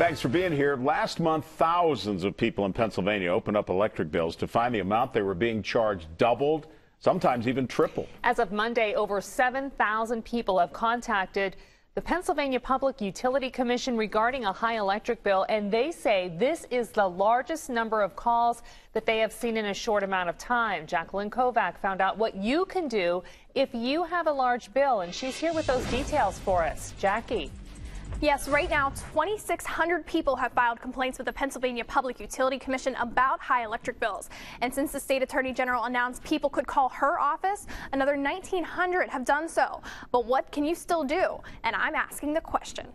Thanks for being here. Last month, thousands of people in Pennsylvania opened up electric bills to find the amount they were being charged doubled, sometimes even tripled. As of Monday, over 7,000 people have contacted the Pennsylvania Public Utility Commission regarding a high electric bill, and they say this is the largest number of calls that they have seen in a short amount of time. Jackalyn Kovac found out what you can do if you have a large bill, and she's here with those details for us. Jackie. Yes, right now, 2,600 people have filed complaints with the Pennsylvania Public Utility Commission about high electric bills. And since the state attorney general announced people could call her office, another 1,900 have done so. But what can you still do? And I'm asking the question.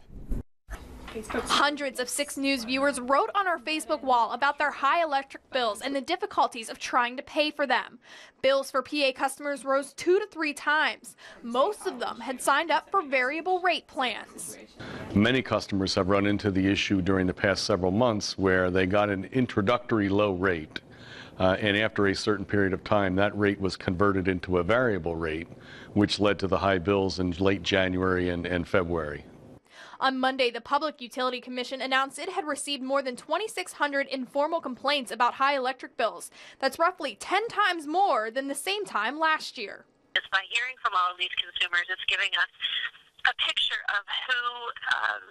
Hundreds of 6 News viewers wrote on our Facebook wall about their high electric bills and the difficulties of trying to pay for them. Bills for PA customers rose two to three times. Most of them had signed up for variable rate plans. Many customers have run into the issue during the past several months where they got an introductory low rate. Uh, and after a certain period of time, that rate was converted into a variable rate, which led to the high bills in late January and, and February. On Monday, the Public Utility Commission announced it had received more than 2,600 informal complaints about high electric bills. That's roughly 10 times more than the same time last year. Just by hearing from all of these consumers, it's giving us a picture of who um,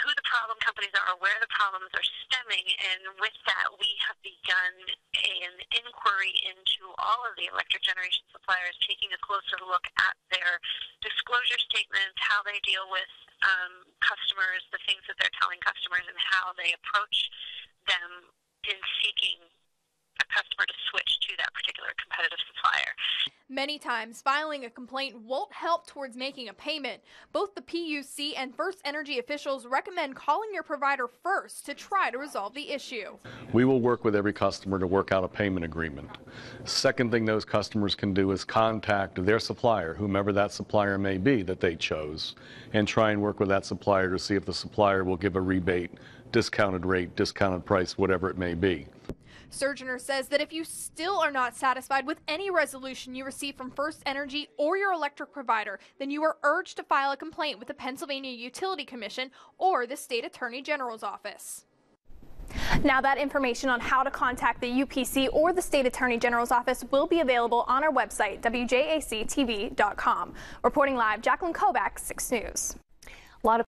who the problem companies are, where the problems are stemming, and with that, we have begun an inquiry into all of the electric generation suppliers, taking a closer look at their disclosure statements, how they deal with um, customers, the things that they're telling customers, and how they approach them in seeking a customer to switch to that particular competitive supplier. Many times, filing a complaint won't help towards making a payment. Both the PUC and First Energy officials recommend calling your provider first to try to resolve the issue. We will work with every customer to work out a payment agreement. Second thing those customers can do is contact their supplier, whomever that supplier may be that they chose, and try and work with that supplier to see if the supplier will give a rebate, discounted rate, discounted price, whatever it may be. Surgeoner says that if you still are not satisfied with any resolution you receive from First Energy or your electric provider, then you are urged to file a complaint with the Pennsylvania Utility Commission or the State Attorney General's office. Now, that information on how to contact the UPC or the State Attorney General's office will be available on our website, wjactv.com. Reporting live, Jackalyn Kovac, 6 News. A lot of